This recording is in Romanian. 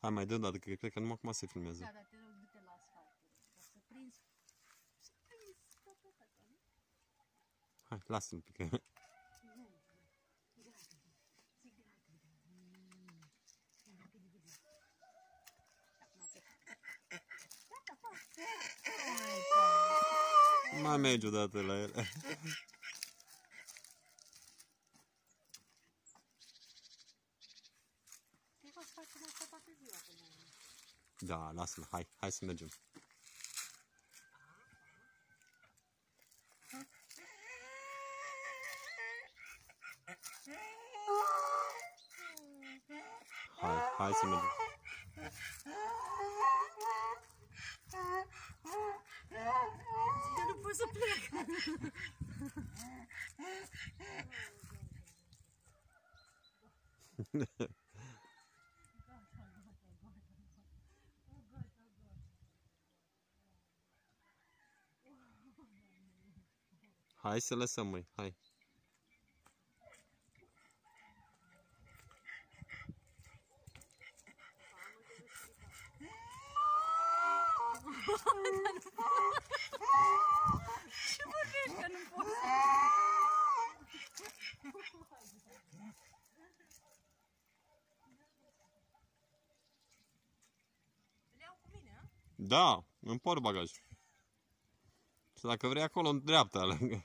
Hai mai dă o dată, că cred că numai acum se filmează. Da, dar te rog, du-te la asfalt. Ca să prinzi... Să prinzi tot asta, nu? Hai, lasă un pic. Mai mergi odată la el. Cred că o să facem asta toată ziua până la urmă. Da, lasă-l, hai, hai să mergem. Hai, hai să mergem. Eu nu pot să plec. Hai să lăsăm, măi, hai. Ce vorbești că nu pot? Le iau cu mine, a? Da, în port bagaj. Și dacă vrei acolo, în dreapta, lângă.